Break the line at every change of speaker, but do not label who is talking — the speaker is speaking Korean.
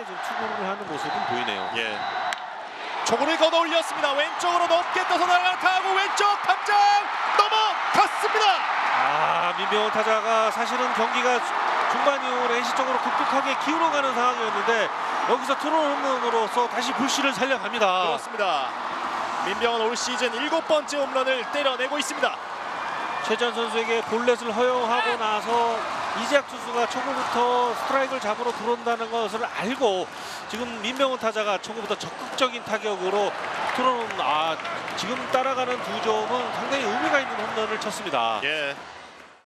강하게 좀 투구를 하는 모습은 보이네요.
예. 초구를 걷어 올렸습니다. 왼쪽으로 높게 떠서 날아가는 타구 왼쪽 탐장 넘어갔습니다.
아 민병헌 타자가 사실은 경기가 주- 중반 이후로 NC 쪽으로 급격하게 기울어가는 상황이었는데 여기서 트론 홈런으로서 다시 불씨를 살려갑니다.
그렇습니다. 민병헌 올 시즌 일곱 번째 홈런을 때려내고 있습니다.
최전 선수에게 볼넷을 허용하고 나서 이재학 투수가 초구부터 스트라이크를 잡으러 들어온다는 것을 알고 지금 민병헌 타자가 초구부터 적극적인 타격으로 트론 아 지금 따라가는 두 점은 상당히 의미가 있는 홈런을 쳤습니다.
예.